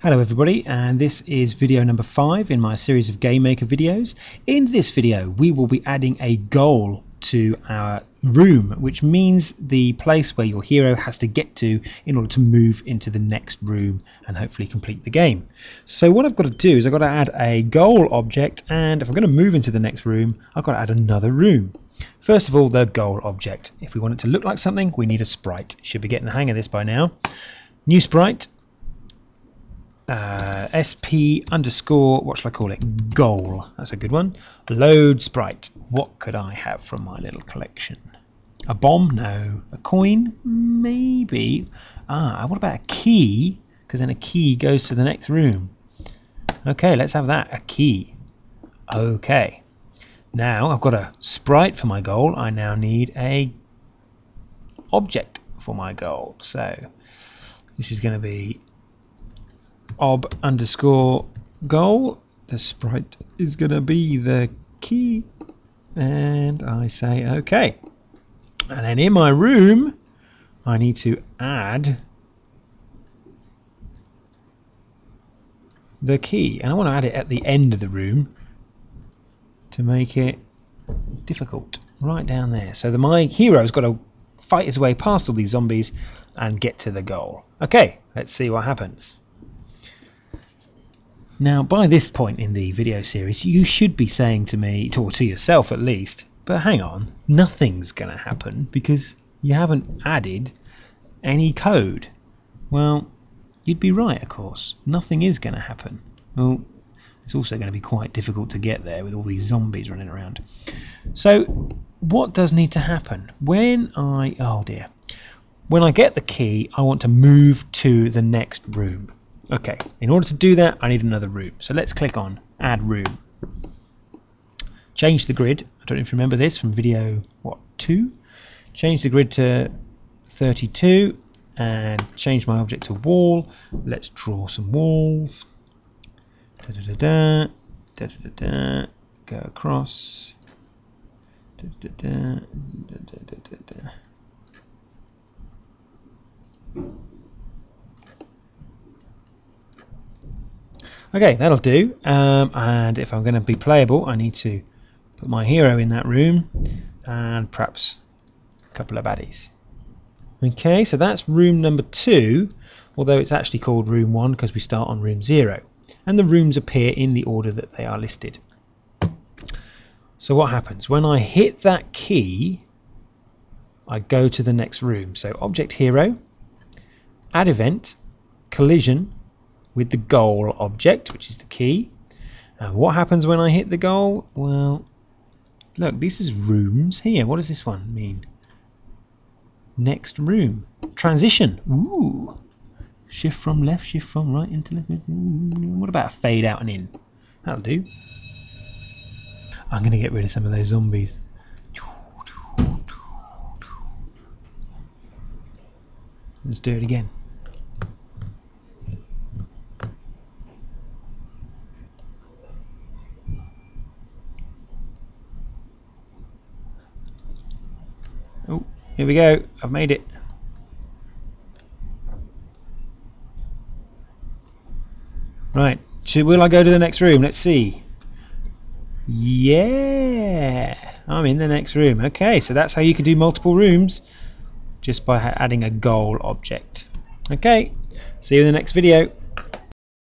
Hello everybody and this is video number 5 in my series of Game Maker videos. In this video we will be adding a goal to our room which means the place where your hero has to get to in order to move into the next room and hopefully complete the game. So what I've got to do is I've got to add a goal object and if I'm going to move into the next room I've got to add another room. First of all the goal object. If we want it to look like something we need a sprite. Should be getting the hang of this by now. New sprite uh, sp underscore what shall I call it? Goal. That's a good one. Load sprite. What could I have from my little collection? A bomb? No. A coin? Maybe. Ah what about a key? Because then a key goes to the next room. Okay let's have that. A key. Okay. Now I've got a sprite for my goal. I now need a object for my goal. So this is going to be ob underscore goal. The sprite is going to be the key. And I say OK. And then in my room, I need to add the key. And I want to add it at the end of the room to make it difficult. Right down there. So the, my hero's got to fight his way past all these zombies and get to the goal. Okay, let's see what happens. Now, by this point in the video series, you should be saying to me, or to yourself at least, but hang on, nothing's going to happen because you haven't added any code. Well, you'd be right, of course. Nothing is going to happen. Well, it's also going to be quite difficult to get there with all these zombies running around. So, what does need to happen? When I... oh dear. When I get the key, I want to move to the next room. Okay, in order to do that, I need another room. So let's click on Add Room. Change the grid. I don't know if you remember this from video, what, 2? Change the grid to 32 and change my object to wall. Let's draw some walls. Da da da da, da da da, da. go across. Da da da, da da da da da. Okay, that'll do. Um, and if I'm going to be playable, I need to put my hero in that room and perhaps a couple of baddies. Okay, so that's room number two, although it's actually called room one because we start on room zero. And the rooms appear in the order that they are listed. So what happens? When I hit that key, I go to the next room. So object hero, add event, collision, with the goal object, which is the key. And what happens when I hit the goal? Well, look, this is rooms here. What does this one mean? Next room. Transition. Ooh. Shift from left, shift from right into left. What about a fade out and in? That'll do. I'm going to get rid of some of those zombies. Let's do it again. Oh, here we go. I've made it. Right. Should, will I go to the next room? Let's see. Yeah. I'm in the next room. Okay, so that's how you can do multiple rooms just by adding a goal object. Okay. See you in the next video.